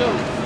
go.